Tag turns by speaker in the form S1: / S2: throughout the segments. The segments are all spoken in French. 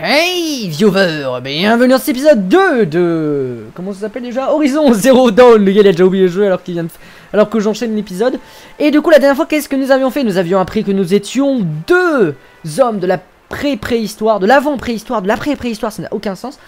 S1: Hey viewer, bienvenue dans cet épisode 2 de... Comment ça s'appelle déjà Horizon Zero Dawn, le gars il a déjà oublié le jeu alors vient de... Alors que j'enchaîne l'épisode. Et du coup la dernière fois qu'est-ce que nous avions fait? Nous avions appris que nous étions deux hommes de la pré-préhistoire, de l'avant-préhistoire, de l'après-préhistoire, ça n'a aucun sens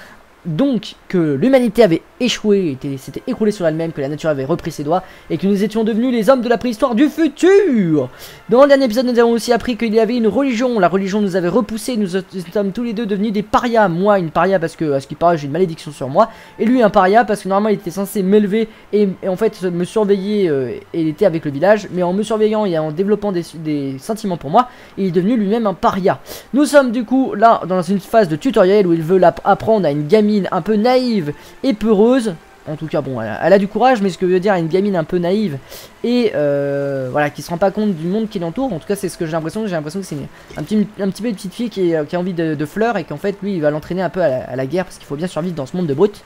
S1: donc que l'humanité avait échoué, s'était écroulée sur elle-même, que la nature avait repris ses doigts, et que nous étions devenus les hommes de la préhistoire du futur. Dans le dernier épisode, nous avons aussi appris qu'il y avait une religion, la religion nous avait repoussé, nous sommes tous les deux devenus des parias, moi une paria parce que, à ce qui paraît, j'ai une malédiction sur moi, et lui un paria parce que normalement il était censé m'élever et, en fait me surveiller, euh, et il était avec le village, mais en me surveillant et en développant des, des sentiments pour moi, il est devenu lui-même un paria. Nous sommes du coup là dans une phase de tutoriel où il veut apprendre à une gamine un peu naïve et peureuse. En tout cas, bon, elle a, du courage, mais ce que veut dire une gamine un peu naïve et euh, voilà, qui se rend pas compte du monde qui l'entoure. En tout cas, c'est ce que j'ai l'impression. J'ai l'impression que c'est un petit, un petit peu une petite fille qui, qui a envie de, fleurs et qu'en fait, lui, il va l'entraîner un peu à la, guerre parce qu'il faut bien survivre dans ce monde de brut.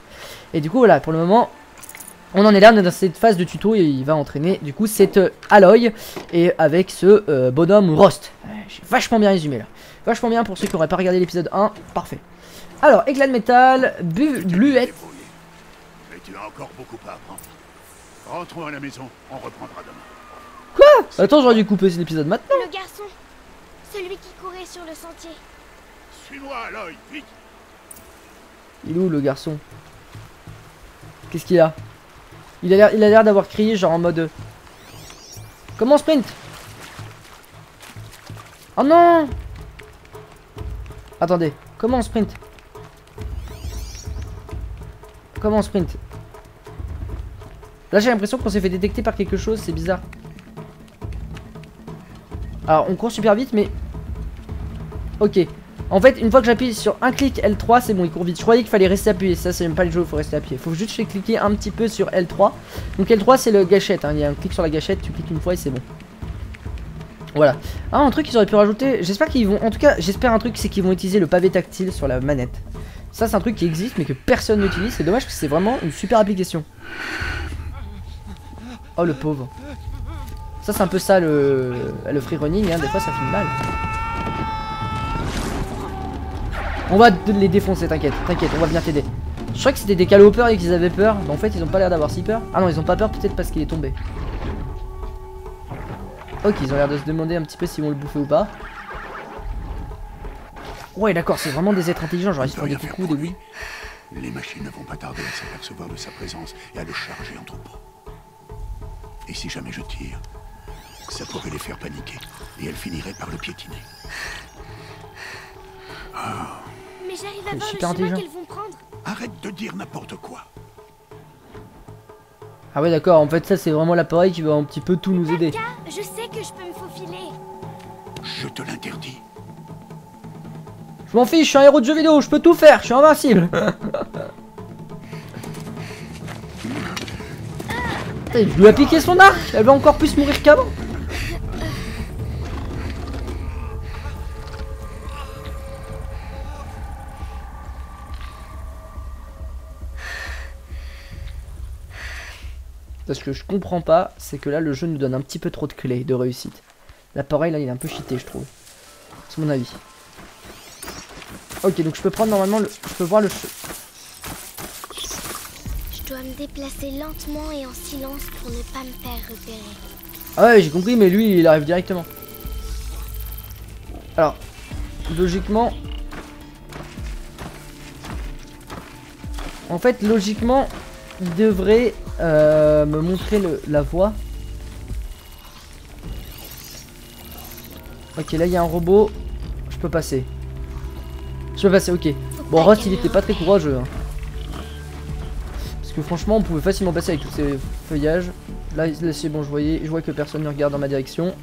S1: Et du coup, voilà, pour le moment, on en est là, on est dans cette phase de tuto et il va entraîner du coup cette euh, Aloy et avec ce euh, bonhomme Rost. J'ai vachement bien résumé là. Vachement bien pour ceux qui n'auraient pas regardé l'épisode 1, parfait. Alors, éclat de métal, bu bluette.
S2: Mais tu as encore beaucoup à apprendre. Rentrons à la maison, on reprendra demain.
S1: Quoi? Attends, j'aurais dû couper cet épisode maintenant.
S3: Le garçon, celui qui courait sur le sentier.
S2: Suis-moi, Aloy, vite
S1: Il est où le garçon? Qu'est-ce qu'il a? Il a l'air il a l'air d'avoir crié genre en mode Comment sprint? Oh non Attendez, comment on sprint? Comment on sprint Là j'ai l'impression qu'on s'est fait détecter par quelque chose, c'est bizarre. Alors on court super vite mais... Ok. En fait une fois que j'appuie sur un clic L3 c'est bon il court vite. Je croyais qu'il fallait rester appuyé. Ça c'est même pas le jeu, il faut rester appuyé. Faut juste cliquer un petit peu sur L3. Donc L3 c'est le gâchette. Hein. Il y a un clic sur la gâchette, tu cliques une fois et c'est bon. Voilà. Ah un truc qu'ils auraient pu rajouter. J'espère qu'ils vont... En tout cas j'espère un truc c'est qu'ils vont utiliser le pavé tactile sur la manette. Ça, c'est un truc qui existe, mais que personne n'utilise. C'est dommage parce que c'est vraiment une super application. Oh, le pauvre. Ça, c'est un peu ça, le, le free running. Hein. Des fois, ça finit mal. On va les défoncer, t'inquiète. T'inquiète, on va venir t'aider. Je crois que c'était des calopeurs et qu'ils avaient peur. Mais en fait, ils ont pas l'air d'avoir si peur. Ah non, ils ont pas peur peut-être parce qu'il est tombé. Ok, ils ont l'air de se demander un petit peu s'ils vont le bouffer ou pas. Ouais, d'accord, c'est vraiment des êtres intelligents, genre ils se font des coucous, des oui.
S2: Les machines ne vont pas tarder à s'apercevoir de sa présence et à le charger en troupeau. Et si jamais je tire, ça pourrait les faire paniquer et elles finiraient par le piétiner.
S3: Ah. Mais j'arrive à voir le chemin qu'elles vont prendre.
S2: Arrête de dire n'importe quoi.
S1: Ah ouais d'accord, en fait ça c'est vraiment l'appareil qui va un petit peu tout nous aider.
S3: je sais que je peux me faufiler.
S2: Je te l'interdis.
S1: Je m'en fiche, je suis un héros de jeu vidéo, je peux tout faire, je suis invincible. Il lui a piqué son arc, elle va encore plus mourir qu'avant. Parce que je comprends pas, c'est que là le jeu nous donne un petit peu trop de clés de réussite. L'appareil là il est un peu cheaté je trouve. C'est mon avis. Ok, donc je peux prendre normalement le... Je peux voir le...
S3: Je dois me déplacer lentement et en silence pour ne pas me faire repérer.
S1: Ah ouais, j'ai compris, mais lui, il arrive directement. Alors, logiquement... En fait, logiquement, il devrait euh, me montrer le, la voie. Ok, là, il y a un robot. Je peux passer. Je peux passer, ok. Bon, Rost, il était pas très courageux. Hein. Parce que franchement, on pouvait facilement passer avec tous ces feuillages. Là, c'est bon, je voyais, je vois que personne ne regarde dans ma direction.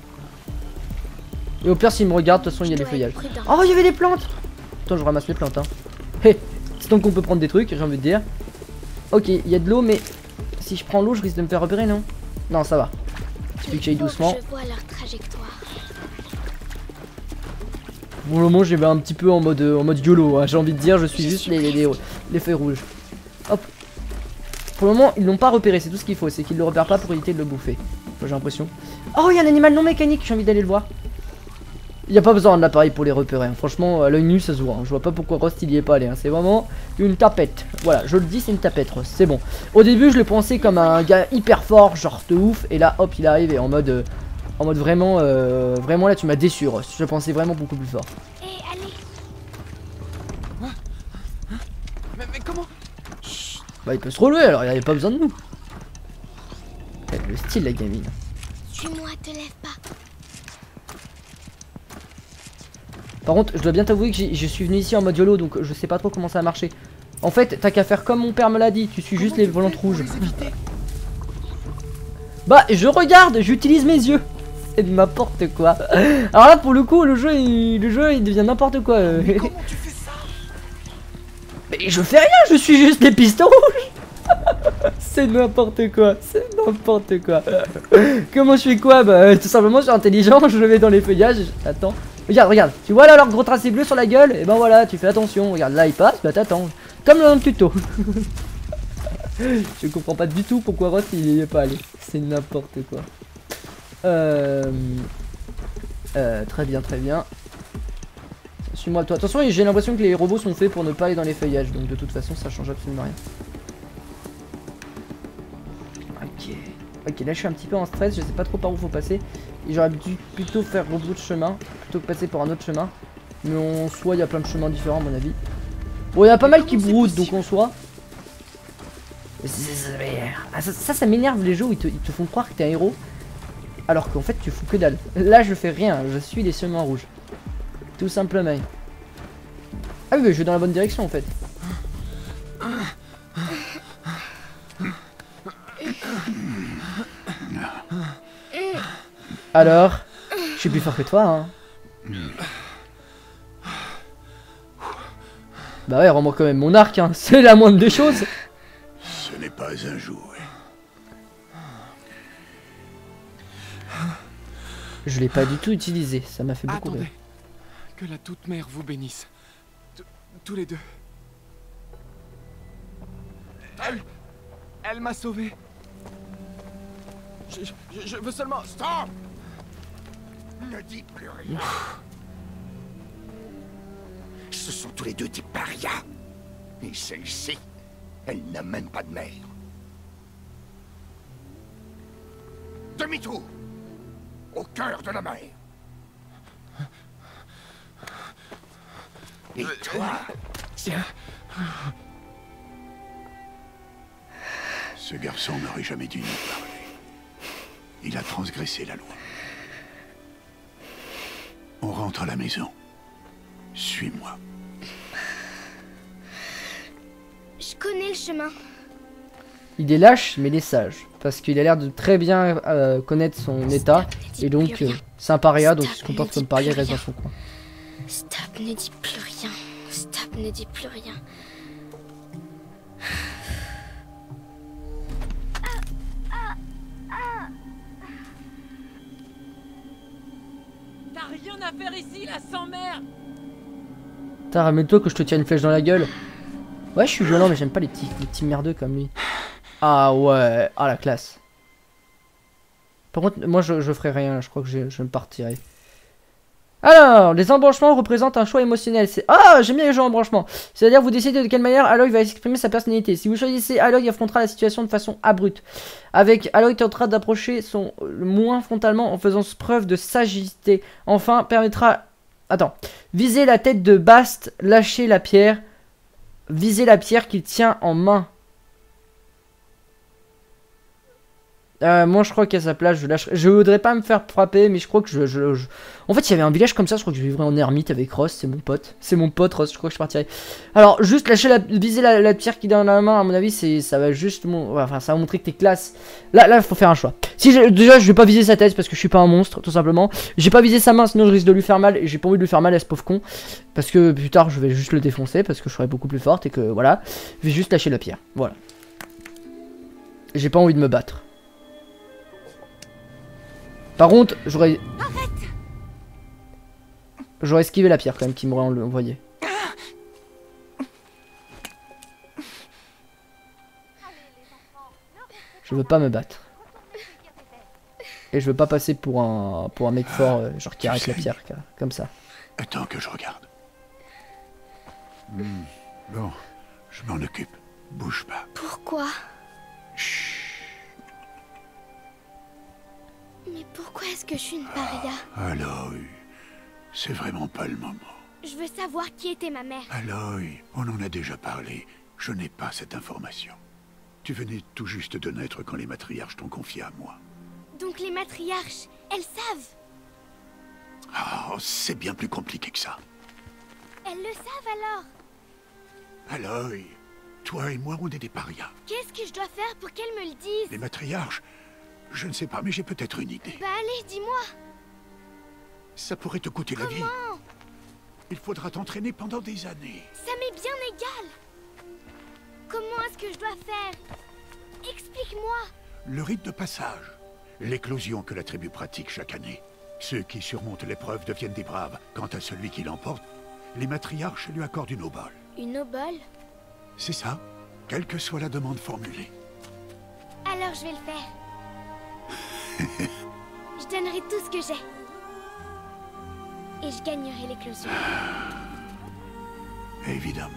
S1: Et au pire, s'il me regarde, de toute façon, il y a des feuillages. Oh, il y avait des plantes Attends, je ramasse les plantes, hein. Hé, c'est donc qu'on peut prendre des trucs, j'ai envie de dire. Ok, il y a de l'eau, mais si je prends l'eau, je risque de me faire repérer, non? Non, ça va. Il que j'aille doucement.
S3: Je vois leur trajectoire.
S1: Pour le moment, j'y vais un petit peu en mode, en mode YOLO. Hein. J'ai envie de dire, je suis juste les, les, feuilles rouges. Hop. Pour le moment, ils l'ont pas repéré. C'est tout ce qu'il faut. C'est qu'ils le repèrent pas pour éviter de le bouffer. J'ai l'impression. Oh, il y a un animal non mécanique. J'ai envie d'aller le voir. Il n'y a pas besoin de l'appareil pour les repérer. hein. Franchement, à l'œil nu, ça se voit. hein. Je vois pas pourquoi Rost il y est pas allé. hein. C'est vraiment une tapette. Voilà, je le dis, c'est une tapette, Rost. C'est bon. Au début, je le pensais comme un gars hyper fort, genre de ouf. Et là, hop, il arrive et en mode, euh, en mode vraiment, euh, vraiment là, tu m'as déçu, Rost. Je le pensais vraiment beaucoup plus fort.
S3: Hé, allez,
S4: Mais, mais comment
S1: Bah, il peut se relever, alors il avait pas besoin de nous. Le style, la gamine.
S3: suis-moi, te lève pas.
S1: Par contre, je dois bien t'avouer que je suis venu ici en mode YOLO, donc je sais pas trop comment ça va marcher. En fait, t'as qu'à faire comme mon père me l'a dit, tu suis juste les volantes rouges. Bah, je regarde, j'utilise mes yeux. C'est n'importe quoi. Alors là, pour le coup, le jeu, il, le jeu, il devient n'importe quoi. euh.
S4: Comment tu fais ça?
S1: Mais je fais rien, je suis juste les pistes rouges. c'est n'importe quoi, c'est n'importe quoi. Comment je fais quoi? Bah, euh, tout simplement, je suis intelligent, je le mets dans les feuillages. Attends. Regarde, regarde. Tu vois là leur gros tracé bleu sur la gueule? Et ben voilà, tu fais attention. Regarde, là il passe, bah t'attends. Comme dans le tuto. je comprends pas du tout pourquoi Ross il y est pas allé. C'est n'importe quoi. Euh... euh... Très bien, très bien. Suis-moi toi. Attention, j'ai l'impression que les robots sont faits pour ne pas aller dans les feuillages. Donc de toute façon, ça change absolument rien. Ok. Ok, là je suis un petit peu en stress. Je sais pas trop par où faut passer. Et j'aurais dû plutôt faire reboot de chemin plutôt que passer par un autre chemin. Mais en soi, il y a plein de chemins différents à mon avis. Bon, il y a pas mal qui broutent, donc en soi. Ah, ça, ça, ça m'énerve les jeux où ils te, ils te font croire que t'es un héros. Alors qu'en fait, tu fous que dalle. Là, je fais rien. Je suis les chemins rouges. Tout simplement. Ah oui, je vais dans la bonne direction en fait. Alors, je suis plus fort que toi, hein. Bah ouais, rends-moi quand même mon arc, hein. C'est la moindre des choses.
S2: Ce n'est pas un jouet.
S1: Je l'ai pas du tout utilisé, ça m'a fait beaucoup
S4: Attendez.
S1: rire.
S4: Que la toute mère vous bénisse. T- Tous les deux. Elle. Elle m'a sauvé. Je, je- je veux seulement.
S2: Stop Ne dis plus rien. Ce sont tous les deux des parias. Et celle-ci, elle n'a même pas de mère. Demi-tour Au cœur de la mer Et toi Ce garçon n'aurait jamais dû nous parler. Il a transgressé la loi. On rentre à la maison. Suis-moi.
S3: Je connais le chemin.
S1: Il est lâche, mais il est sage. Parce qu'il a l'air de très bien euh, connaître son état. Et donc, euh, c'est un paria, donc il se comporte comme paria, il reste dans son coin.
S3: Stop, ne dis plus rien. Stop, ne dis plus rien.
S5: T'as rien à faire ici, la sans mère
S1: Putain, ramène-toi que je te tire une flèche dans la gueule. Ouais, je suis violent, mais j'aime pas les petits, les petits merdeux comme lui. Ah ouais, ah la classe. Par contre, moi je, ferai rien, je crois que je, me partirai. Alors, les embranchements représentent un choix émotionnel. Ah, j'aime bien les jeux en embranchement. C'est-à-dire vous décidez de quelle manière Aloy va exprimer sa personnalité. Si vous choisissez Aloy affrontera la situation de façon abrupte. Avec Aloy tentera d'approcher son moins frontalement en faisant preuve de sagacité. Enfin, permettra Attends. Visez la tête de Bast, lâchez la pierre. Visez la pierre qu'il tient en main. Euh, moi, je crois qu'à sa place, je lâcherais. Je voudrais pas me faire frapper, mais je crois que je. je- En fait, il y avait un village comme ça, je crois que je vivrais en ermite avec Ross, c'est mon pote. C'est mon pote, Ross, je crois que je partirais. Alors, juste lâcher la. Viser la, pierre qu'il a dans la main, à mon avis, c'est ça va juste. Enfin, ça va montrer que t'es classe. Là, là, faut faire un choix. Si déjà, je vais pas viser sa tête parce que je suis pas un monstre, tout simplement. J'ai pas visé sa main, sinon je risque de lui faire mal, et j'ai pas envie de lui faire mal à ce pauvre con. Parce que plus tard, je vais juste le défoncer, parce que je serai beaucoup plus forte, et que voilà. Je vais juste lâcher la pierre. Voilà. J'ai pas envie de me battre. Par contre, j'aurais. J'aurais esquivé la pierre quand même qui m'aurait envoyé. Je veux pas me battre. Et je veux pas passer pour un, pour un mec fort, euh, genre qui arrête la pierre, comme ça.
S2: Attends que je regarde. Hmm, Bon, je m'en occupe. Bouge pas.
S3: Pourquoi?
S2: Chut.
S3: Mais pourquoi est-ce que je suis une paria
S2: Aloy, c'est vraiment pas le moment.
S3: Je veux savoir qui était ma mère.
S2: Aloy, on en a déjà parlé. Je n'ai pas cette information. Tu venais tout juste de naître quand les matriarches t'ont confié à moi.
S3: Donc les matriarches, elles savent.
S2: Ah, c'est bien plus compliqué que ça.
S3: Elles le savent alors.
S2: Aloy, toi et moi, on est des parias.
S3: Qu'est-ce que je dois faire pour qu'elles me le disent
S2: Les matriarches, je ne sais pas, mais j'ai peut-être une idée.
S3: Bah allez, dis-moi.
S2: Ça pourrait te coûter la vie.
S3: Comment
S2: Il faudra t'entraîner pendant des années.
S3: Ça m'est bien égal. Comment est-ce que je dois faire? Explique-moi.
S2: Le rite de passage. L'éclosion que la tribu pratique chaque année. Ceux qui surmontent l'épreuve deviennent des braves. Quant à celui qui l'emporte, les matriarches lui accordent une obole.
S3: Une obole?
S2: C'est ça, quelle que soit la demande formulée.
S3: Alors je vais le faire. Je donnerai tout ce que j'ai. Et je gagnerai l'éclosion.
S2: Évidemment.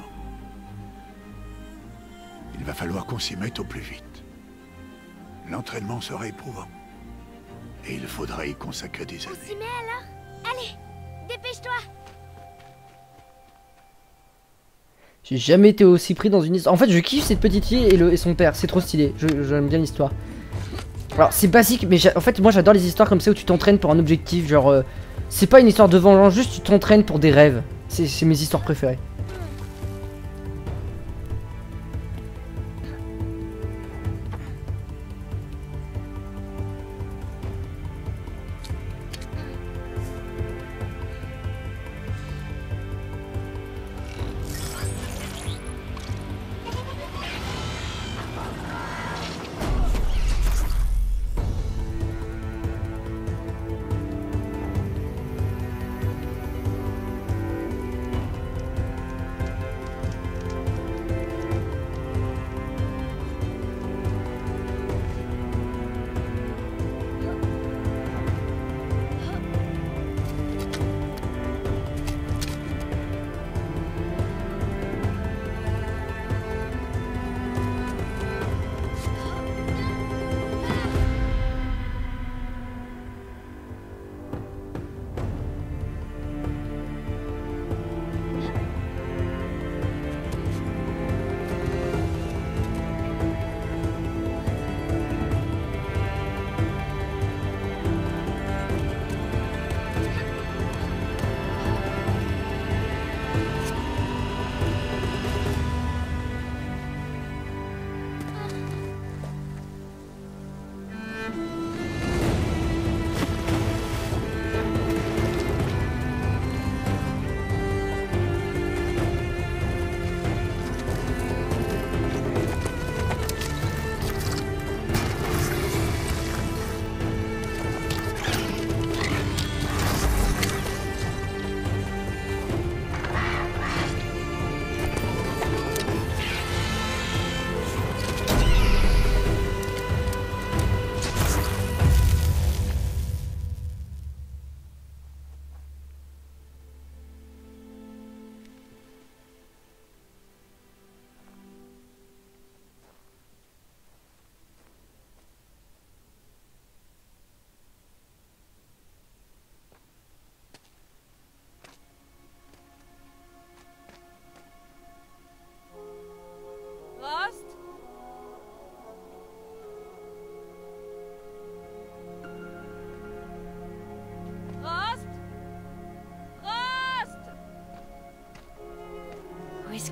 S2: Il va falloir qu'on s'y mette au plus vite. L'entraînement sera éprouvant. Et il faudra y consacrer des
S3: On
S2: années.
S3: s'y met alors? Allez, dépêche-toi.
S1: J'ai jamais été aussi pris dans une histoire. En fait, je kiffe cette petite fille et, le, et son père, c'est trop stylé. Je- J'aime bien l'histoire. Alors, c'est basique, mais en fait, moi j'adore les histoires comme ça où tu t'entraînes pour un objectif. Genre, euh, c'est pas une histoire de vengeance, juste tu t'entraînes pour des rêves. C'est mes histoires préférées.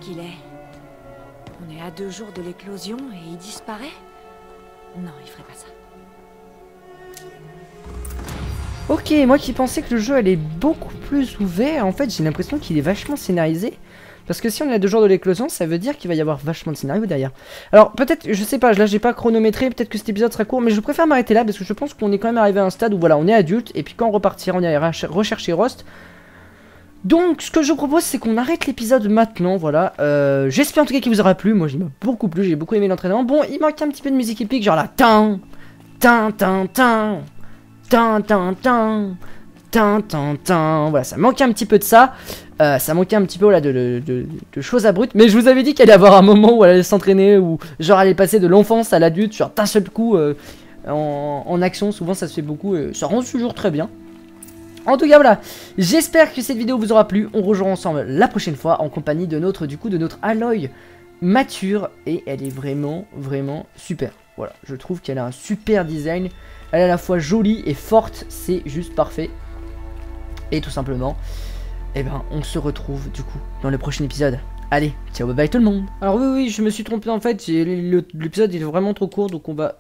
S6: Qu'il est On est à deux jours de l'éclosion et il disparaît Non, il ferait pas ça.
S1: Ok, moi qui pensais que le jeu allait beaucoup plus ouvert, en fait j'ai l'impression qu'il est vachement scénarisé. Parce que si on est à deux jours de l'éclosion, ça veut dire qu'il va y avoir vachement de scénario derrière. Alors peut-être, je sais pas, là j'ai pas chronométré, peut-être que cet épisode sera court, mais je préfère m'arrêter là parce que je pense qu'on est quand même arrivé à un stade où voilà, on est adulte, et puis quand on repartira, on ira ch- rechercher Rost. Donc ce que je propose c'est qu'on arrête l'épisode maintenant, voilà. Euh, J'espère en tout cas qu'il vous aura plu, moi m'a beaucoup plu, j'ai beaucoup aimé l'entraînement. Bon, il manque un petit peu de musique épique, genre là, tin, tin, tin, tin. Tin, tin, tin. Tin, tin. Voilà, ça manquait un petit peu de ça. Euh, ça manquait un petit peu là, de, choses abruptes. Mais je vous avais dit qu'il allait y avoir un moment où elle allait s'entraîner, ou genre elle allait passer de l'enfance à l'adulte, genre d'un seul coup euh, en, en action. Souvent ça se fait beaucoup et ça rend toujours très bien. En tout cas voilà, j'espère que cette vidéo vous aura plu. On rejoint ensemble la prochaine fois en compagnie de notre du coup de notre Aloy mature et elle est vraiment vraiment super. Voilà, je trouve qu'elle a un super design. Elle est à la fois jolie et forte, c'est juste parfait. Et tout simplement, eh ben on se retrouve du coup dans le prochain épisode. Allez, ciao bye bye tout le monde. Alors oui oui, je me suis trompé en fait, l'épisode est vraiment trop court donc on va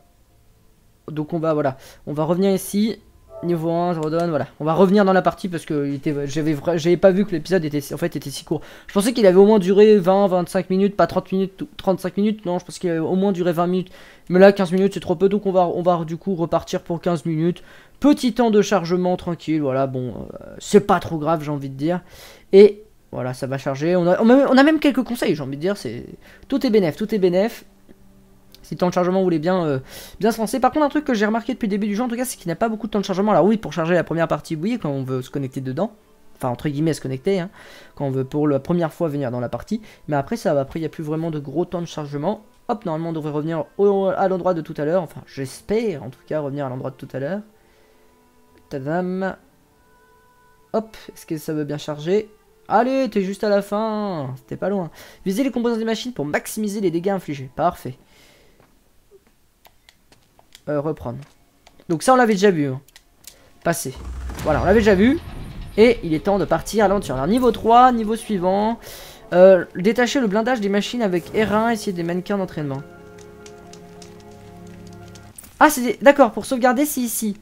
S1: donc on va voilà, on va revenir ici niveau 1, je redonne, voilà. On va revenir dans la partie parce que j'avais pas vu que l'épisode était en fait était si court. Je pensais qu'il avait au moins duré 20 25 minutes, pas 30 minutes, ou 35 minutes. Non, je pense qu'il avait au moins duré 20 minutes. Mais là 15 minutes c'est trop peu donc on va on va du coup repartir pour 15 minutes. Petit temps de chargement tranquille, voilà, bon, euh, c'est pas trop grave, j'ai envie de dire. Et voilà, ça va charger. On a, on a, on a même quelques conseils, j'ai envie de dire. C'est tout est bénéf, tout est bénéf. Si le temps de chargement voulait bien, euh, bien se lancer. Par contre, un truc que j'ai remarqué depuis le début du jeu, en tout cas, c'est qu'il n'y a pas beaucoup de temps de chargement. Alors oui, pour charger la première partie, oui, quand on veut se connecter dedans. Enfin, entre guillemets, se connecter, hein, quand on veut pour la première fois venir dans la partie. Mais après, ça. Après, il n'y a plus vraiment de gros temps de chargement. Hop, normalement, on devrait revenir à l'endroit de tout à l'heure. Enfin, j'espère, en tout cas, revenir à l'endroit de tout à l'heure. Tadam. Hop, est-ce que ça veut bien charger? Allez, t'es juste à la fin. C'était pas loin. Visez les composants des machines pour maximiser les dégâts infligés. Parfait. Euh, reprendre. Donc ça, on l'avait déjà vu. hein. Passer. Voilà, on l'avait déjà vu. Et il est temps de partir à l'aventure. Alors, niveau 3, niveau suivant. Euh, détacher le blindage des machines avec R1, essayer des mannequins d'entraînement. Ah, c'est d'accord, pour sauvegarder, c'est ici.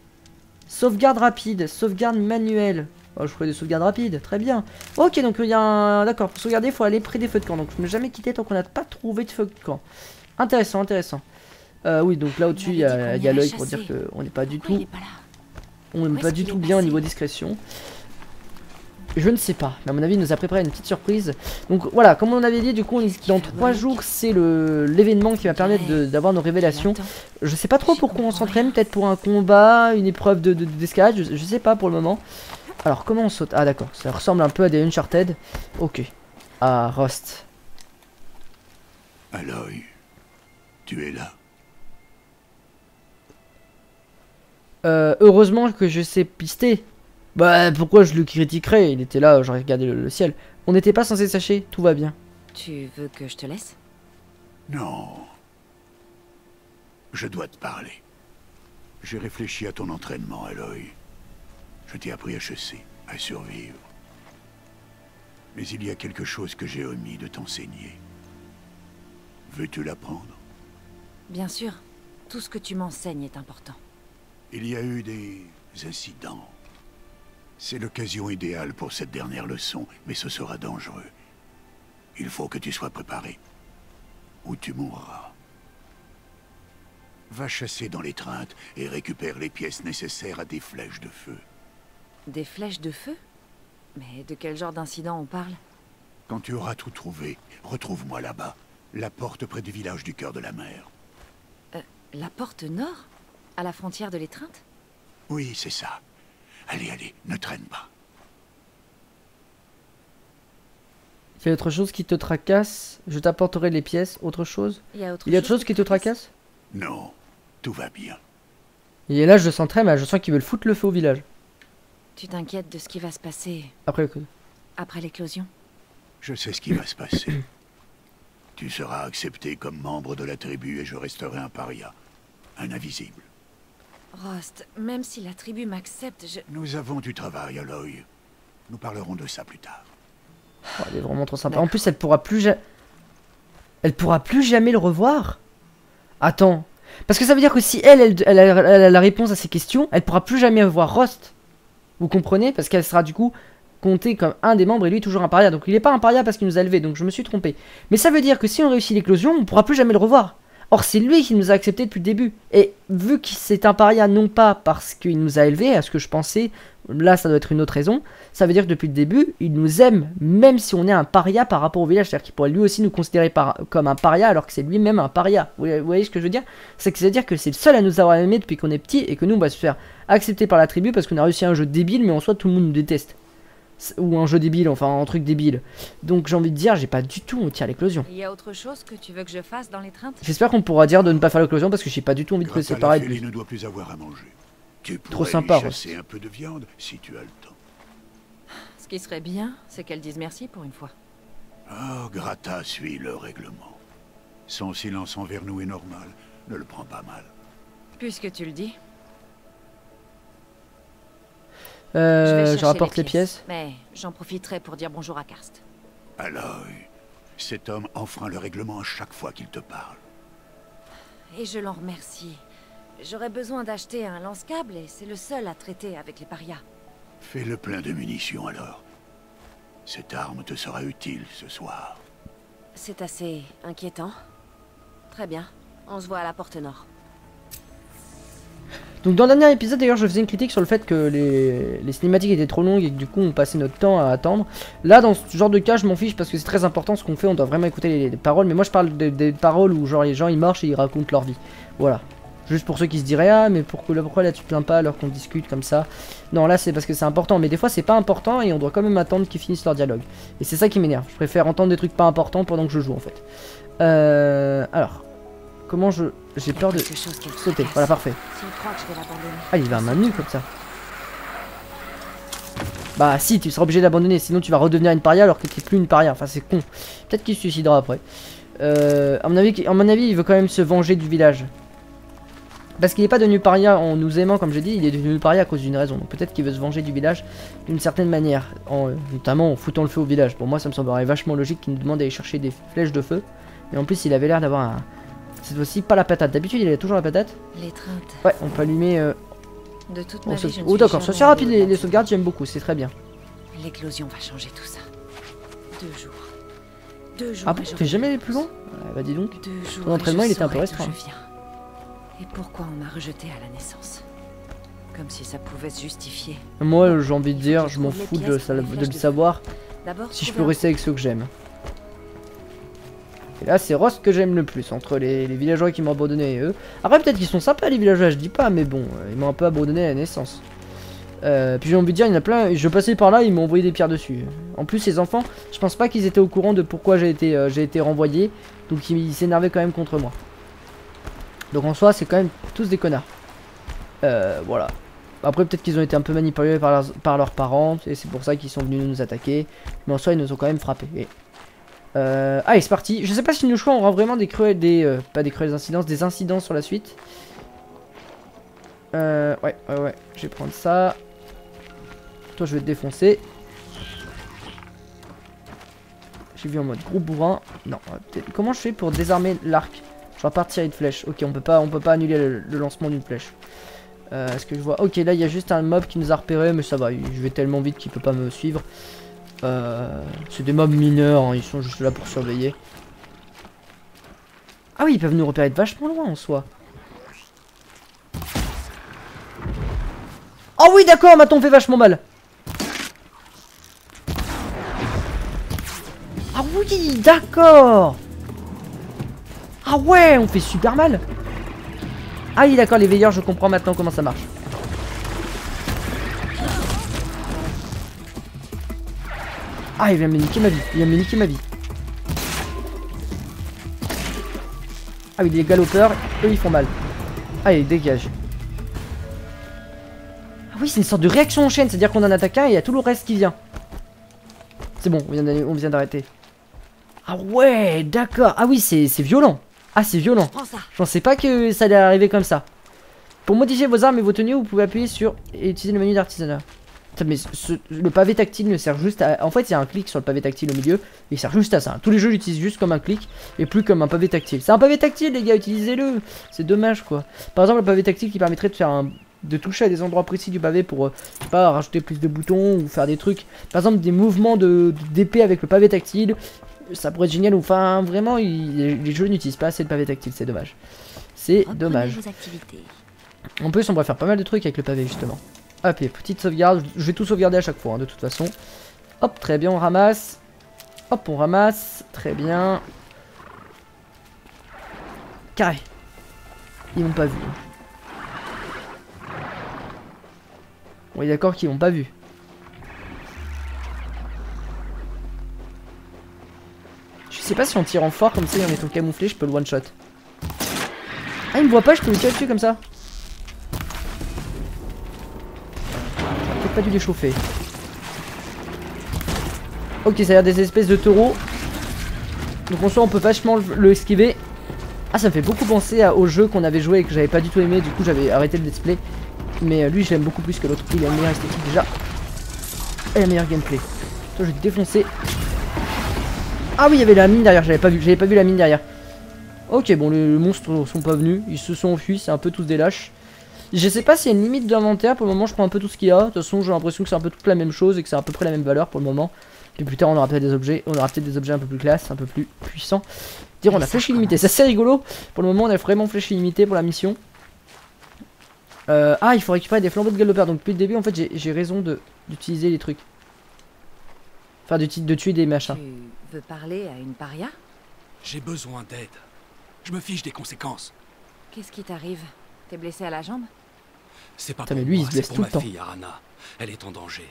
S1: Sauvegarde rapide, sauvegarde manuelle. Oh, je ferai des sauvegardes rapides, très bien. Ok, donc il y a un... D'accord, pour sauvegarder, il faut aller près des feux de camp. Donc je ne jamais quitter tant qu'on n'a pas trouvé de feux de camp. Intéressant, intéressant. Euh, oui, donc là au-dessus, il y a, y l'œil pour dire qu'on n'est pas du
S6: Pourquoi
S1: tout...
S6: pas
S1: On n'est pas du tout bien au niveau discrétion. Je ne sais pas, mais à mon avis, il nous a préparé une petite surprise. Donc voilà, comme on avait dit, du coup, dans trois jours, c'est le l'événement qui va permettre d'avoir nos révélations. Je sais pas trop pourquoi on s'entraîne, peut-être pour un combat, une épreuve de de- d'escalade, je, je sais pas pour le moment. Alors comment on saute? Ah d'accord, ça ressemble un peu à des Uncharted. Ok. Ah, Rust.
S2: Aloy, tu es là.
S1: Euh, heureusement que je sais pister. Bah pourquoi je le critiquerais? Il était là, j'aurais regardé le, le ciel. On n'était pas censé sacher, tout va bien.
S6: Tu veux que je te laisse?
S2: Non. Je dois te parler. J'ai réfléchi à ton entraînement, Aloy. Je t'ai appris à chasser, à survivre. Mais il y a quelque chose que j'ai omis de t'enseigner. Veux-tu l'apprendre?
S6: Bien sûr. Tout ce que tu m'enseignes est important.
S2: Il y a eu des incidents. C'est l'occasion idéale pour cette dernière leçon, mais ce sera dangereux. Il faut que tu sois préparé. Ou tu mourras. Va chasser dans l'étreinte et récupère les pièces nécessaires à des flèches de feu.
S6: Des flèches de feu? Mais de quel genre d'incident on parle?
S2: Quand tu auras tout trouvé, retrouve-moi là-bas, la porte près du village du cœur de la mer.
S6: La porte nord? À la frontière de l'étreinte
S2: Oui, c'est ça. Allez, allez, ne traîne pas.
S1: Il y a autre chose qui te tracasse Je t'apporterai les pièces. Autre chose
S6: Il y a autre
S1: Il y a autre chose qui te tracasse
S2: Non, tout va bien.
S1: Et là, je le sens très mal. Je sens qu'ils veulent foutre le feu au village.
S6: Tu t'inquiètes de ce qui va se passer
S1: Après
S6: après l'éclosion
S2: Je sais ce qui va se passer. Tu seras accepté comme membre de la tribu et je resterai un paria, un invisible.
S6: Rost, même si la tribu m'accepte, je...
S2: Nous avons du travail, Aloy. Nous parlerons de ça plus tard.
S1: Oh, elle est vraiment trop sympa. En plus, elle pourra plus jamais. Elle pourra plus jamais le revoir Attends. Parce que ça veut dire que si elle, elle, elle a, elle a la réponse à ces questions, elle pourra plus jamais voir Rost. Vous comprenez? Parce qu'elle sera du coup comptée comme un des membres et lui toujours un paria. Donc il est pas un paria parce qu'il nous a élevé. Donc je me suis trompé. Mais ça veut dire que si on réussit l'éclosion, on pourra plus jamais le revoir. Or, c'est lui qui nous a acceptés depuis le début. Et vu que c'est un paria, non pas parce qu'il nous a élevés, à ce que je pensais, là ça doit être une autre raison, ça veut dire que depuis le début, il nous aime, même si on est un paria par rapport au village. C'est-à-dire qu'il pourrait lui aussi nous considérer comme un paria, alors que c'est lui-même un paria. Vous, voyez ce que je veux dire? C'est-à-dire que c'est le seul à nous avoir aimé depuis qu'on est petit, et que nous, on va se faire accepter par la tribu parce qu'on a réussi un jeu débile, mais en soi, tout le monde nous déteste. Ou un jeu débile, enfin un truc débile. Donc j'ai envie de dire, j'ai pas du tout envie de faire l'éclosion.
S6: Il y a autre chose que tu veux que je fasse dans l'étreinte
S1: J'espère qu'on pourra dire de ne pas faire l'éclosion parce que j'ai pas du tout envie de me séparer lui.
S2: ne doit plus avoir à manger. Tu
S1: Trop
S2: pourrais
S1: sympa,
S2: lui chasser un peu de viande si tu as le temps.
S6: Ce qui serait bien, c'est qu'elle dise merci pour une fois.
S2: Oh, Grata suit le règlement. Son silence envers nous est normal. Ne le prends pas mal.
S6: Puisque tu le dis,
S1: Euh, je rapporte les pièces.
S6: Mais j'en profiterai pour dire bonjour à Karst.
S2: Aloy, cet homme enfreint le règlement à chaque fois qu'il te parle.
S6: Et je l'en remercie. J'aurais besoin d'acheter un lance-câble et c'est le seul à traiter avec les parias.
S2: Fais le plein de munitions alors. Cette arme te sera utile ce soir.
S6: C'est assez inquiétant. Très bien. On se voit à la porte nord.
S1: Donc dans le dernier épisode d'ailleurs je faisais une critique sur le fait que les, les cinématiques étaient trop longues et que du coup on passait notre temps à attendre. Là dans ce genre de cas je m'en fiche parce que c'est très important ce qu'on fait, on doit vraiment écouter les, les paroles. Mais moi je parle des- paroles où genre les gens ils marchent et ils racontent leur vie. Voilà. Juste pour ceux qui se diraient ah mais pourquoi, là, tu plains pas alors qu'on discute comme ça? Non là c'est parce que c'est important mais des fois c'est pas important et on doit quand même attendre qu'ils finissent leur dialogue. Et c'est ça qui m'énerve. Je préfère entendre des trucs pas importants pendant que je joue en fait. Euh, alors comment je j'ai peur de sauter. Voilà parfait. Ah, il va à main nue comme ça. Bah si, tu seras obligé d'abandonner, sinon tu vas redevenir une paria alors que t'es plus une paria. Enfin, c'est con. Peut-être qu'il se suicidera après. Euh, à, mon avis, à mon avis, il veut quand même se venger du village. Parce qu'il n'est pas devenu paria en nous aimant, comme j'ai dit, il est devenu paria à cause d'une raison. Donc peut-être qu'il veut se venger du village d'une certaine manière, en, euh, notamment en foutant le feu au village. Pour moi, ça me semblerait vachement logique qu'il nous demande d'aller chercher des flèches de feu. Et en plus, il avait l'air d'avoir un... Cette fois-ci, pas la patate. D'habitude, il a toujours la patate.
S6: L'étreinte.
S1: Ouais, on peut allumer... euh,
S6: De toute
S1: on
S6: ma vie, je
S1: Oh d'accord,
S6: jamais
S1: c'est rapide les, sauvegardes, j'aime beaucoup, c'est très bien.
S6: L'éclosion va changer tout ça. Deux jours. Deux jours.
S1: Ah bon, t'es jamais allé plus loin? Ouais, Bah dis donc.
S6: Deux jours.
S1: Ton entraînement, il était un peu restreint.
S6: d'où je viens. Et pourquoi on m'a rejeté à la naissance? Comme si ça pouvait se justifier.
S1: Moi j'ai envie de dire, je m'en fous de, ça- de le savoir si je peux rester avec ceux que j'aime. Et là c'est Ross que j'aime le plus, entre les, villageois qui m'ont abandonné et eux. Après peut-être qu'ils sont sympas les villageois, je dis pas, mais bon, euh, ils m'ont un peu abandonné à la naissance. Euh, puis j'ai envie de dire, il y en a plein, je passais par là, ils m'ont envoyé des pierres dessus. En plus ces enfants, je pense pas qu'ils étaient au courant de pourquoi j'ai été, euh, été renvoyé, donc ils s'énervaient quand même contre moi. Donc en soi c'est quand même tous des connards. Euh, voilà. Après, peut-être qu'ils ont été un peu manipulés par leurs, par leurs parents, et c'est pour ça qu'ils sont venus nous attaquer. Mais en soi, ils nous ont quand même frappés. Et... Euh, allez, c'est parti. Je sais pas si nos choix vraiment des des, euh, pas des cruelles incidences, des incidents sur la suite. Euh, ouais, ouais, ouais. Je vais prendre ça. Toi, je vais te défoncer. J'ai vu en mode gros bourrin. Non, euh, comment je fais pour désarmer l'arc? Je vais pas tirer de flèche. Ok, on peut pas, on peut pas annuler le, lancement d'une flèche. Euh, Est-ce que je vois? Ok, là il y a juste un mob qui nous a repéré, mais ça va, je vais tellement vite qu'il peut pas me suivre. Euh, c'est des mobs mineurs, hein, ils sont juste là pour surveiller. Ah oui, ils peuvent nous repérer de vachement loin en soi. Oh oui, d'accord, maintenant on fait vachement mal. Ah oui, d'accord. Ah ouais, on fait super mal. Ah oui, d'accord, les veilleurs, je comprends maintenant comment ça marche. Ah, il vient me niquer ma vie. Il vient me niquer ma vie. Ah oui, les galopeurs, eux, ils font mal. Allez, dégage. Ah oui, c'est une sorte de réaction en chaîne, c'est-à-dire qu'on en attaque un et il y a tout le reste qui vient. C'est bon, on vient d'arrêter. Ah ouais, d'accord. Ah oui, c'est violent. Ah, c'est violent. Je pensais pas que ça allait arriver comme ça. Pour modifier vos armes et vos tenues, vous pouvez appuyer sur et utiliser le menu d'artisanat. Mais ce- le pavé tactile ne sert juste à... En fait, il y a un clic sur le pavé tactile au milieu. Il sert juste à ça. Tous les jeux l'utilisent juste comme un clic et plus comme un pavé tactile. C'est un pavé tactile, les gars, utilisez-le. C'est dommage, quoi. Par exemple, le pavé tactile qui permettrait de faire un... de toucher à des endroits précis du pavé pour, euh, je sais pas, rajouter plus de boutons ou faire des trucs. Par exemple, des mouvements de d'épée avec le pavé tactile. ça pourrait être génial. Enfin, vraiment, il- les, les jeux n'utilisent pas assez de pavé tactile, c'est dommage. C'est dommage. En plus, on pourrait faire pas mal de trucs avec le pavé, justement. Hop, et petite sauvegarde. Je vais tout sauvegarder à chaque fois, hein, de toute façon. Hop, très bien, on ramasse. Hop, on ramasse. Très bien. Carré. Ils m'ont pas vu. On est d'accord qu'ils m'ont pas vu. Je sais pas si en tirant fort comme ça et en étant camouflé, je peux le one shot. Ah, il me voit pas, je peux tirer dessus comme ça. Pas dû les chauffer. Ok, ça a l'air des espèces de taureaux. Donc en soi, on peut vachement le, esquiver. Ah, ça me fait beaucoup penser au jeu qu'on avait joué et que j'avais pas du tout aimé. Du coup, j'avais arrêté le display. Mais euh, lui, je l'aime beaucoup plus que l'autre. Il a une meilleure esthétique déjà. Et la meilleure gameplay. Toi, je vais te défoncer. Ah oui, il y avait la mine derrière. J'avais pas vu. J'avais pas vu la mine derrière. Ok, bon, les monstres sont pas venus. Ils se sont enfuis. C'est un peu tous des lâches. Je sais pas s'il y a une limite d'inventaire. Pour le moment, je prends un peu tout ce qu'il y a. De toute façon, j'ai l'impression que c'est un peu toute la même chose et que c'est à peu près la même valeur pour le moment. Puis plus tard, on aura peut-être des objets. On aura peut-être des objets un peu plus classe, un peu plus puissants. Dire, on a flèche illimitée. Ça, c'est rigolo. Pour le moment, on a vraiment flèche illimitée pour la mission. Euh, ah, il faut récupérer des flambeaux de galopeurs. Donc, depuis le début, en fait, j'ai- raison de- d'utiliser les trucs. Enfin, de, de tuer des machins.
S6: Tu veux parler à une paria?
S4: J'ai besoin d'aide. Je me fiche des conséquences.
S6: Qu'est-ce qui t'arrive? T'es blessé à la jambe?
S4: C'est pas
S1: Putain,
S4: pour
S1: mais lui, il
S4: moi,
S1: se blesse
S4: c'est
S1: tout
S4: pour
S1: le
S4: ma
S1: temps.
S4: fille, Arana. Elle est en danger.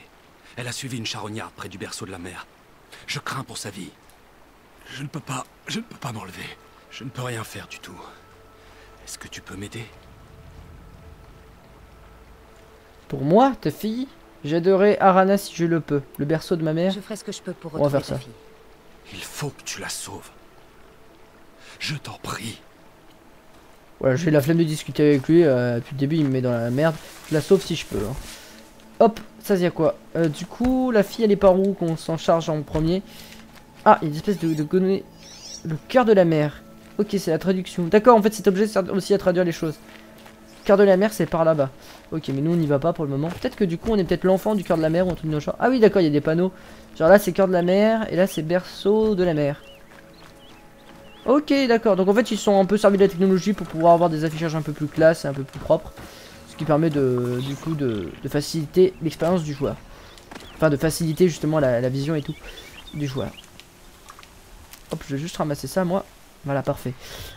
S4: Elle a suivi une charognarde près du berceau de la mer. Je crains pour sa vie. Je ne peux pas... Je ne peux pas m'enlever. Je ne peux rien faire du tout. Est-ce que tu peux m'aider?
S1: Pour moi, ta fille, j'aiderai Arana si je le peux. Le berceau de ma mère.
S6: Je ferai ce que je peux pour
S1: On va
S6: retrouver
S1: faire
S6: ta
S1: ça.
S6: fille.
S4: Il faut que tu la sauves. Je t'en prie.
S1: Voilà, j'ai la flemme de discuter avec lui. euh, depuis le début, il me met dans la merde. Je la sauve si je peux. hein. Hop, ça c'est à quoi Euh, Du coup, la fille, elle est par où qu'on s'en charge en premier Ah, il y a une espèce de, de Le cœur de la mer. Ok, c'est la traduction. D'accord, en fait, cet objet sert aussi à traduire les choses. Cœur de la mer, c'est par là-bas. Ok, mais nous, on n'y va pas pour le moment. Peut-être que du coup, on est peut-être l'enfant du cœur de la mer ou un truc de nos. Ah oui, d'accord, il y a des panneaux. Genre là, c'est cœur de la mer et là, c'est berceau de la mer. Ok, d'accord. Donc en fait, ils sont un peu servis de la technologie pour pouvoir avoir des affichages un peu plus classe et un peu plus propres. Ce qui permet de, du coup, de, faciliter l'expérience du joueur. Enfin, de faciliter justement la, vision et tout du joueur. Hop, je vais juste ramasser ça, moi. Voilà, parfait.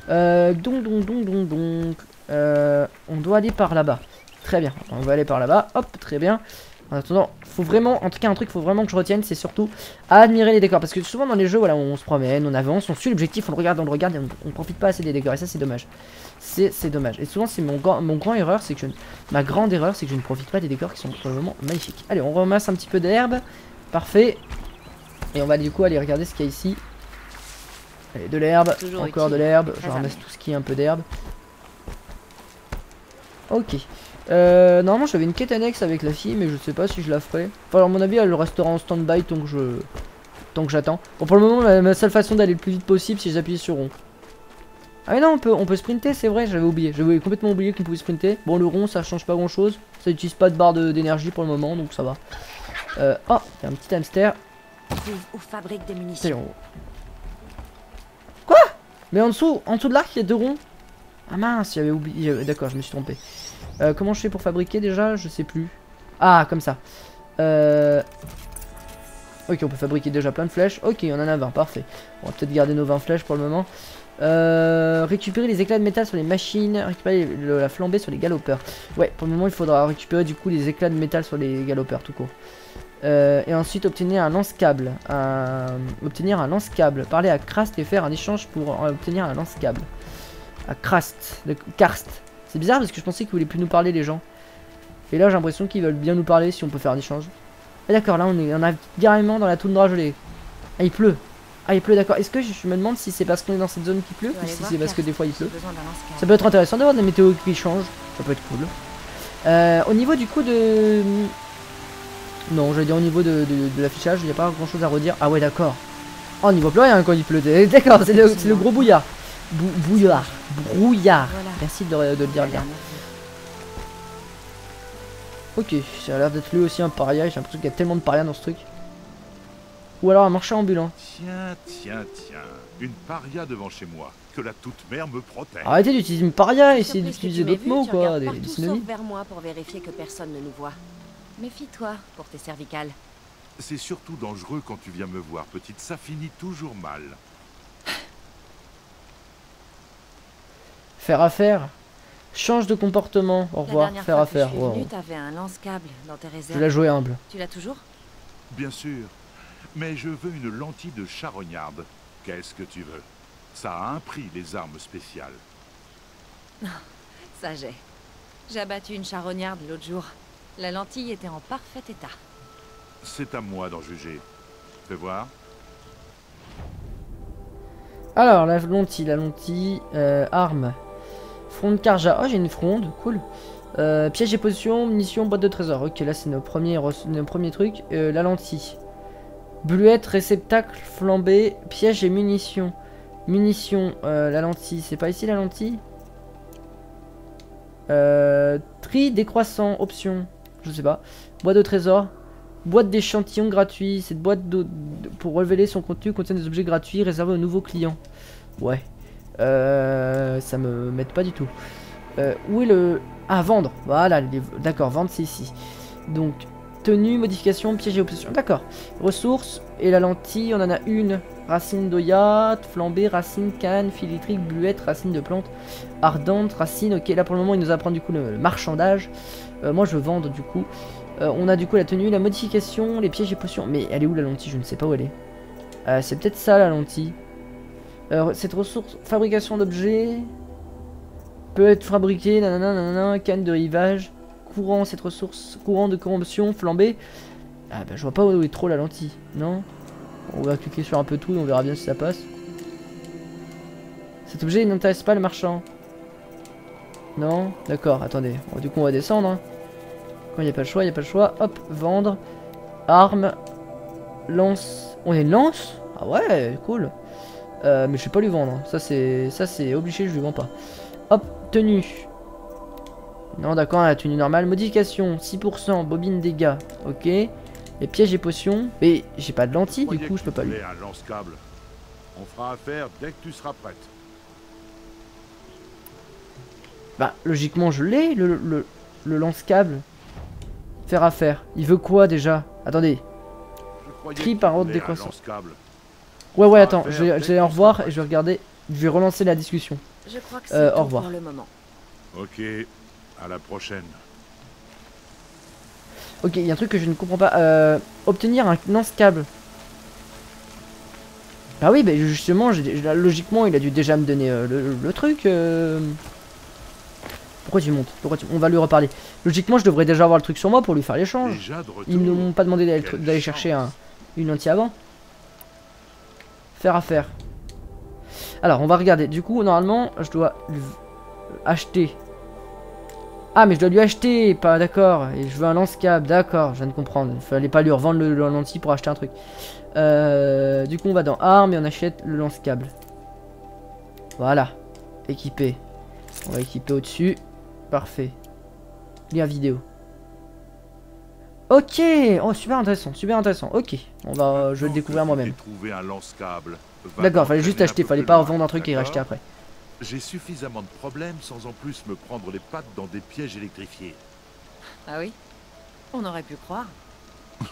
S1: Euh, donc, donc, donc, donc, donc. Euh, on doit aller par là-bas. Très bien. On va aller par là-bas. Hop, très bien. En attendant, faut vraiment, en tout cas, un truc, faut vraiment que je retienne, c'est surtout admirer les décors. Parce que souvent dans les jeux, voilà, on se promène, on avance, on suit l'objectif, on le regarde, on le regarde et on, on profite pas assez des décors. Et ça, c'est dommage. C'est dommage. Et souvent, c'est mon, grand- mon grand erreur, c'est que je, ne- ma grande erreur, c'est que je ne profite pas des décors qui sont pour le moment magnifiques. Allez, on ramasse un petit peu d'herbe. Parfait. Et on va du coup aller regarder ce qu'il y a ici. Allez, de l'herbe, encore de l'herbe. Je ramasse tout ce qui est un peu d'herbe. Ok. Euh, normalement, j'avais une quête annexe avec la fille, mais je sais pas si je la ferai. Enfin, à mon avis, elle restera en stand-by tant que je. Tant que j'attends. Bon, pour le moment, ma seule façon d'aller le plus vite possible, c'est j'appuie sur rond. Ah, mais non, on peut, on peut sprinter, c'est vrai, j'avais oublié. J'avais complètement oublié qu'on pouvait sprinter. Bon, le rond, ça change pas grand chose. Ça utilise pas de barre d'énergie pour le moment, donc ça va. Euh, oh, il y a un petit hamster.
S6: Où fabrique des
S1: C'est
S6: munitions.
S1: en haut. Quoi? Mais en dessous, en dessous de l'arc, il y a deux ronds? Ah mince, j'avais oublié. euh, D'accord, je me suis trompé. Euh, comment je fais pour fabriquer déjà? Je sais plus. Ah, comme ça. Euh... Ok, on peut fabriquer déjà plein de flèches. Ok, on en a 20, parfait. On va peut-être garder nos 20 flèches pour le moment. Euh, récupérer les éclats de métal sur les machines, récupérer la flambée sur les galopeurs. Ouais, pour le moment, il faudra récupérer du coup les éclats de métal sur les galopeurs tout court. Et ensuite obtenir un lance-câble. Obtenir un lance-câble. Parler à Krast et faire un échange pour obtenir un lance-câble. À Krast. De Karst. C'est bizarre parce que je pensais qu'ils voulaient plus nous parler les gens. Et là j'ai l'impression qu'ils veulent bien nous parler si on peut faire un échange. Et d'accord, là on est on carrément dans la toundra gelée. Ah il pleut. Ah il pleut d'accord. Est-ce que je, je me demande si c'est parce qu'on est dans cette zone qui pleut ou si c'est parce que des fois il pleut ça peut être intéressant d'avoir des météos qui changent. Ça peut être cool. Euh, au niveau du coup de. Non, j'allais dire au niveau de, de- de l'affichage, il n'y a pas grand chose à redire. Ah ouais, d'accord. Oh, on n'y voit plus rien quand il pleut. D'accord, c'est le, c'est le gros bouillard. Bou- bouillard. Brouillard.
S6: Voilà.
S1: Merci de, de le dire bien. Ok, ça a l'air d'être lui aussi un paria. J'ai l'impression qu'il y a tellement de parias dans ce truc. Ou alors un marchand ambulant.
S7: Tiens, tiens, tiens. Une paria devant chez moi. Que la toute mère me protège.
S1: Arrêtez d'utiliser une paria, essayez d'utiliser d'autres mots quoi, des,
S6: partout
S1: des synonymes.
S6: vers moi pour vérifier que personne ne nous voit. Méfie-toi pour tes cervicales.
S7: C'est surtout dangereux quand tu viens me voir, petite. Ça finit toujours mal.
S1: Faire affaire. Change de comportement. Au revoir. Faire
S6: fois que
S1: affaire.
S6: je suis
S1: Wow.
S6: venue, t'avais un lance-câble dans tes
S1: Je l'ai joué humble.
S6: Tu l'as toujours?
S7: Bien sûr. Mais je veux une lentille de charognarde. Qu'est-ce que tu veux? Ça a un prix, les armes spéciales.
S6: Ça j'ai. J'ai abattu une charognarde l'autre jour. La lentille était en parfait état.
S7: C'est à moi d'en juger. Fais voir.
S1: Alors, la lentille, la lentille, euh, arme. Fronde Karja. Oh, j'ai une fronde, cool. Euh, piège et potion, munitions, boîte de trésor. Ok, là c'est nos premiers, re- nos premiers trucs. Euh, la lentille. Bluette, réceptacle, flambée, piège et munitions. Munitions, euh, la lentille. C'est pas ici la lentille? Tri décroissant, option. Je sais pas. Boîte de trésor. Boîte d'échantillons gratuit. Cette boîte pour révéler son contenu contient des objets gratuits réservés aux nouveaux clients. Ouais. Euh, ça me m'aide pas du tout. Euh, où est le... Ah, vendre. Voilà, d'accord, vendre c'est ici. Donc, tenue, modification, piège et obsession. D'accord. Ressources, et la lentille, on en a une. Racine d'oyat, flambée, racine, canne, filitrique, bluette, racine de plante, ardente, racine. Ok, là pour le moment, il nous apprend du coup le, marchandage. Euh, moi, je vendre du coup. On a du coup la tenue, la modification, les pièges et potions. Mais elle est où la lentille? Je ne sais pas où elle est. C'est peut-être ça la lentille. Cette ressource, fabrication d'objets peut être fabriquée, nanana, canne de rivage, courant, cette ressource, courant de corruption, flambée. Ah bah je vois pas où est trop la lentille, non? On va cliquer sur un peu tout et on verra bien si ça passe. Cet objet n'intéresse pas le marchand. Non? D'accord, attendez. Du coup on va descendre. hein. Quand il n'y a pas le choix, il n'y a pas le choix. Hop, vendre. Arme. Lance. On est lance? Ah ouais, cool. Euh, mais je vais pas lui vendre. hein. Ça c'est ça c'est obligé, je lui vends pas. Hop, tenue. Non d'accord, la tenue normale. Modification, 6%, bobine dégâts. Ok. Les pièges et potions. Mais j'ai pas de lentilles, du coup je peux pas lui.
S7: On fera affaire dès que tu seras prête.
S1: Bah logiquement je l'ai, le, le, le lance-câble. Faire affaire. Il veut quoi déjà? Attendez. Tri par ordre décroissant. Ouais ouais attends, je je vais au revoir et je vais regarder. Je vais relancer la discussion.
S6: Je crois que c'est
S1: Euh, au revoir.
S6: pour le moment.
S7: Ok, à la prochaine.
S1: Ok, il y a un truc que je ne comprends pas. Euh, obtenir un lance-câble. Bah oui, bah justement, logiquement, il a dû déjà me donner euh, le, le truc. euh. Pourquoi tu montes? Pourquoi tu... On va lui reparler. Logiquement, je devrais déjà avoir le truc sur moi pour lui faire l'échange. Ils ne m'ont pas demandé d'aller chercher un, une lentille avant. Faire. Alors, on va regarder. Du coup, normalement, je dois acheter. Ah, mais je dois lui acheter, pas d'accord. Et je veux un lance-câble, d'accord, je viens de comprendre. Il fallait pas lui revendre le, le lentille pour acheter un truc. Euh, du coup, on va dans armes et on achète le lance-câble. Voilà. Équipé. On va équiper au-dessus. Parfait. Lien vidéo. Ok, oh super intéressant, super intéressant. Ok, on va, je vais le découvrir moi-même. D'accord, fallait juste acheter, fallait pas
S7: loin,
S1: vendre un truc et racheter après.
S7: J'ai suffisamment de problèmes sans en plus me prendre les pattes dans des pièges électrifiés.
S6: Ah oui? On aurait pu croire.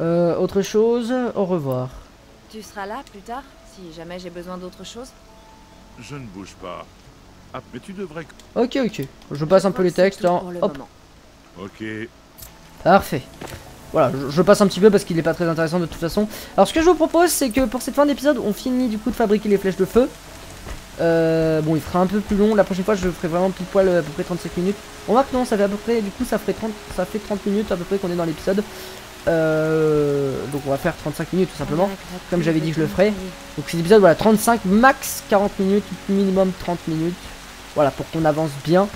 S1: Euh, autre chose, au revoir.
S6: Tu seras là plus tard, si jamais j'ai besoin d'autre chose?
S7: Je ne bouge pas. Ah, mais tu devrais...
S1: Ok, ok, je passe un peu les textes. hein.
S6: Le
S1: Hop,
S6: moment.
S7: Ok,
S1: Parfait. Voilà, je, je passe un petit peu parce qu'il n'est pas très intéressant de toute façon. Alors ce que je vous propose, c'est que pour cette fin d'épisode, on finit du coup de fabriquer les flèches de feu. Euh, bon, il fera un peu plus long. La prochaine fois, je ferai vraiment pile poil à peu près 35 minutes. On voit que non, ça fait à peu près, du coup, ça, ferait 30, ça fait 30 minutes à peu près qu'on est dans l'épisode. Euh, donc on va faire 35 minutes tout simplement. Comme j'avais dit que je le ferais. Donc cet épisode, voilà, 35, max 40 minutes, minimum 30 minutes. Voilà, pour qu'on avance bien.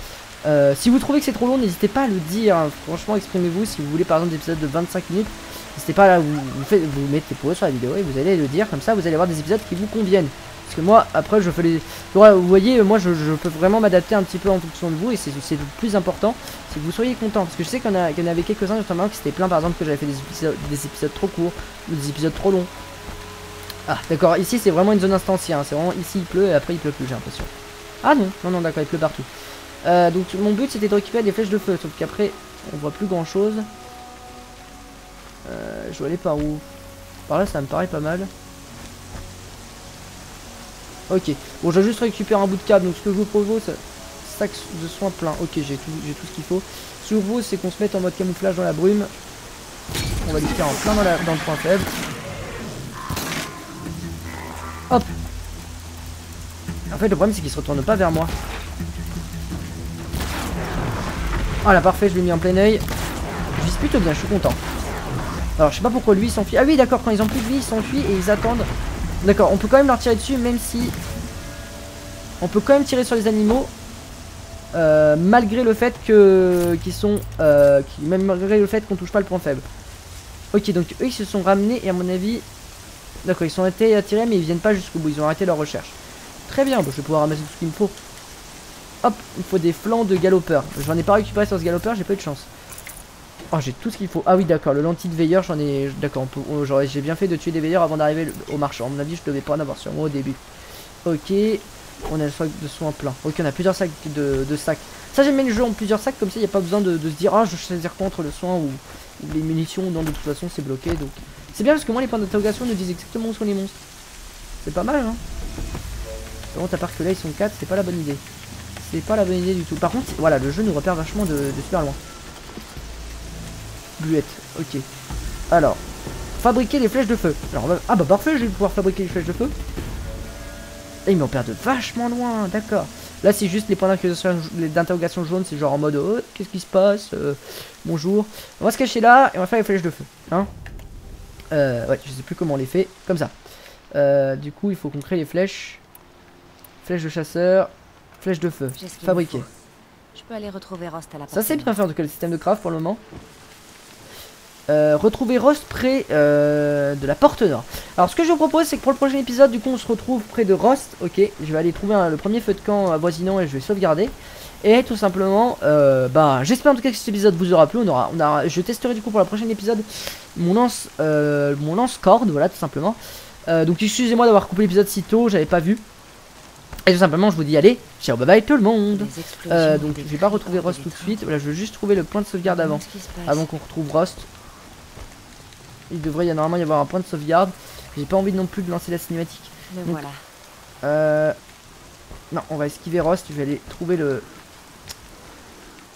S1: Euh, si vous trouvez que c'est trop long, n'hésitez pas à le dire. hein. Franchement, exprimez-vous. Si vous voulez par exemple des épisodes de 25 minutes, n'hésitez pas à vous, vous, faites, vous mettez pause sur la vidéo et vous allez le dire. Comme ça, vous allez avoir des épisodes qui vous conviennent. Parce que moi, après, je fais les... Vous voyez, moi, je, peux vraiment m'adapter un petit peu en fonction de vous, et c'est le plus important, c'est que vous soyez content. Parce que je sais qu'il y, en avait quelques-uns, notamment, qui s'étaient plaints, par exemple, que j'avais fait des épisodes, des épisodes trop courts, ou des épisodes trop longs. Ah, d'accord, ici, c'est vraiment une zone instancielle, hein. c'est vraiment, ici, il pleut, et après, il pleut plus, j'ai l'impression. Ah non, non, non, d'accord, il pleut partout. Euh, donc, mon but, c'était de récupérer des flèches de feu, sauf qu'après, on voit plus grand-chose. Euh, je dois aller par où? Par là, ça me paraît pas mal. Ok, bon, je vais juste récupérer un bout de câble. Donc, ce que je vous propose, sac de soins plein. Ok, j'ai tout, tout ce qu'il faut. Ce que je vous c'est qu'on se mette en mode camouflage dans la brume. On va lui faire en plein dans, dans le point faible. Hop. En fait, le problème, c'est qu'il se retourne pas vers moi. Voilà, parfait, je l'ai mis en plein oeil. Je vise plutôt bien, je suis content. Alors, je sais pas pourquoi lui il s'enfuit. Ah oui, d'accord, quand ils ont plus de vie, ils s'enfuient et ils attendent. D'accord, on peut quand même leur tirer dessus, même si. On peut quand même tirer sur les animaux. euh, malgré le fait que. qu'ils sont. euh, malgré le fait qu'on touche pas le point faible. Ok, donc eux ils se sont ramenés et à mon avis. D'accord, ils sont été attirés, mais ils viennent pas jusqu'au bout, ils ont arrêté leur recherche. Très bien, bah, je vais pouvoir ramasser tout ce qu'il me faut. Hop, il faut des flancs de galopeur. J'en ai pas récupéré sur ce galopeur, j'ai pas eu de chance. Oh, j'ai tout ce qu'il faut. Ah oui, d'accord, le lentille de veilleur, j'en ai. D'accord, j'ai bien fait de tuer des veilleurs avant d'arriver au marchand. À mon avis, je devais pas en avoir sur moi au début. Ok, on a le sac de soins plein. Ok, on a plusieurs sacs de, sacs. Ça, j'aime bien le jeu en plusieurs sacs, comme ça, il n'y a pas besoin de, se dire, ah, je choisir quoi entre le soin ou, ou les munitions. Non, de toute façon, c'est bloqué. Donc, c'est bien parce que moi, les points d'interrogation nous disent exactement où sont les monstres. C'est pas mal, hein. Par contre, à part que là, ils sont 4, c'est pas la bonne idée. C'est pas la bonne idée du tout. Par contre, voilà, le jeu nous repère vachement de, super loin. Bluette, ok. Alors, fabriquer les flèches de feu. Alors, va- ah bah parfait, je vais pouvoir fabriquer les flèches de feu. Et ils m'en perdent vachement loin, d'accord. Là, c'est juste les points d'interrogation- jaunes, c'est genre en mode oh, qu'est-ce qui se passe Euh, Bonjour. On va se cacher là et on va faire les flèches de feu. Hein euh, ouais, je sais plus comment on les fait. Comme ça. Euh, du coup, il faut qu'on crée les flèches. Flèches de chasseur. Flèches de feu.
S6: Faut. Je peux aller retrouver Rost à la
S1: Ça c'est bien fait en tout cas le système de craft pour le moment. Euh, retrouver Rost près euh, de la porte nord. Alors ce que je vous propose c'est que pour le prochain épisode du coup on se retrouve près de Rost. Ok, je vais aller trouver un- le premier feu de camp avoisinant et je vais sauvegarder. Et tout simplement, euh, bah j'espère en tout cas que cet épisode vous aura plu. On aura, on a, je testerai du coup pour le prochain épisode mon lance, euh, mon lance corde, voilà tout simplement. Donc excusez-moi d'avoir coupé l'épisode si tôt, j'avais pas vu. Et tout simplement je vous dis allez, ciao bye bye tout le monde. Euh, donc je vais pas retrouver Rost tout de suite. Voilà, je veux juste trouver le point de sauvegarde avant. Avant qu'on retrouve Rost. Il devrait y a- normalement y avoir un point de sauvegarde. J'ai pas envie non plus de lancer la cinématique. Donc-
S6: voilà.
S1: Euh... Non, on va esquiver Rost. Je vais aller trouver le.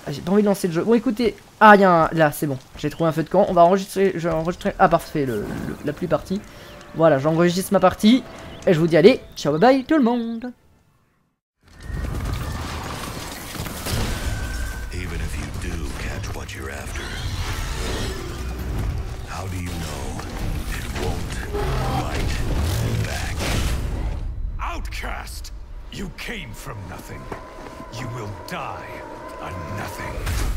S1: Ah, j'ai pas envie de lancer le jeu. Bon, écoutez. Ah, il y a un. Là, c'est bon. J'ai trouvé un feu de camp. On va enregistrer. Je vais enregistrer. Ah, parfait. Le, le- la pluie partie. Voilà, j'enregistre ma partie. Et je vous dis, allez, ciao, bye bye tout le monde.
S8: Outcast! You came from nothing. You will die a nothing.